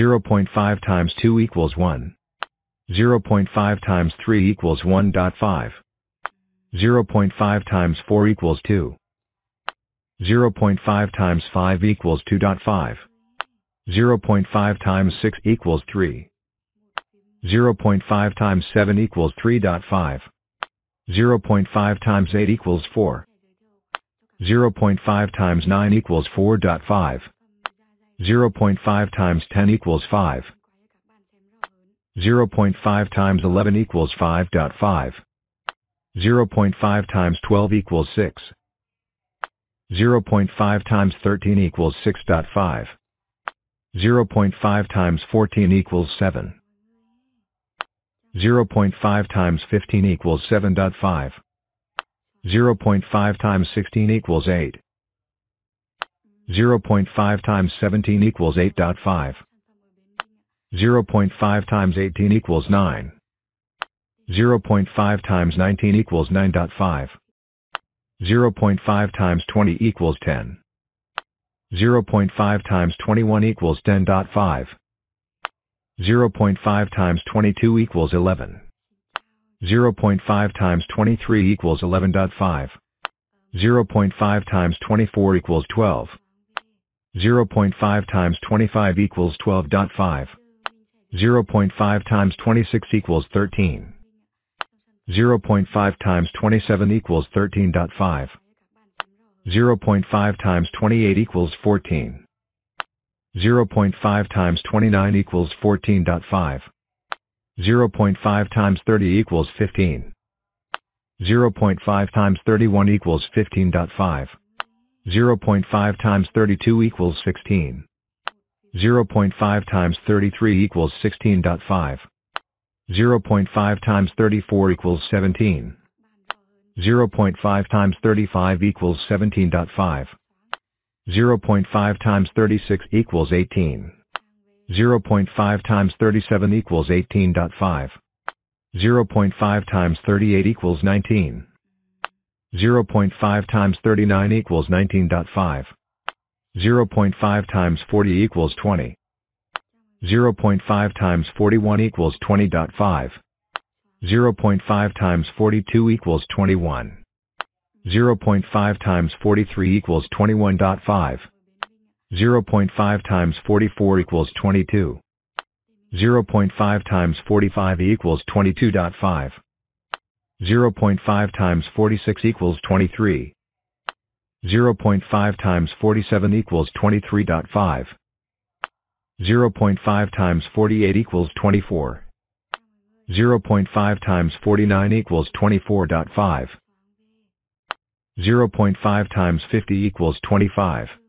0.5 times 2 equals 1. 0.5 times 3 equals 1.5. 0.5 times 4 equals 2. 0.5 times 5 equals 2.5. 0.5 times 6 equals 3. 0.5 times 7 equals 3.5. 0.5 times 8 equals 4. 0.5 times 9 equals 4.5. 0.5 times 10 equals 5. 0.5 times 11 equals 5.5. 0.5 times 12 equals 6. 0.5 times 13 equals 6.5. 0.5 times 14 equals 7. 0.5 times 15 equals 7.5. 0.5 times 16 equals 8. 0.5 times 17 equals 8.5. 0.5 times 18 equals 9. 0.5 times 19 equals 9.5. 0.5 times 20 equals 10. 0.5 times 21 equals 10.5. 0.5 times 22 equals 11. 0.5 times 23 equals 11.5. 0.5 times 24 equals 12. 0.5 times 25 equals 12.5. 0.5 times 26 equals 13. 0.5 times 27 equals 13.5. 0.5 times 28 equals 14. 0.5 times 29 equals 14.5. 0.5 times 30 equals 15. 0.5 times 31 equals 15.5. 0.5 times 32 equals 16. 0.5 times 33 equals 16.5. 0.5 times 34 equals 17. 0.5 times 35 equals 17.5. 0.5 times 36 equals 18. 0.5 times 37 equals 18.5. 0.5 times 38 equals 19. 0.5 times 39 equals 19.5. 0.5 times 40 equals 20. 0.5 times 41 equals 20.5. 0.5 times 42 equals 21. 0.5 times 43 equals 21.5. 0.5 times 44 equals 22. 0.5 times 45 equals 22.5. 0.5 times 46 equals 23. 0.5 times 47 equals 23.5. 0.5 times 48 equals 24. 0.5 times 49 equals 24.5. 0.5 times 50 equals 25.